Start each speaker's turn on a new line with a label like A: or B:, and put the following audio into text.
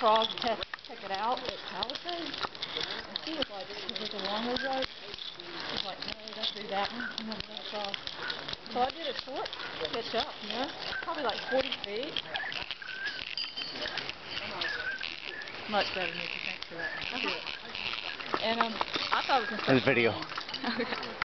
A: frog test, check it out at Palisades. And she was like, is it the longer rope? was like, no, don't do that one. I'm not that frog. So I did a short pitch up, you know, probably like 40 feet. Much better, Nikki. Thanks for that. Uh -huh. And um, I thought it was going to
B: There's video.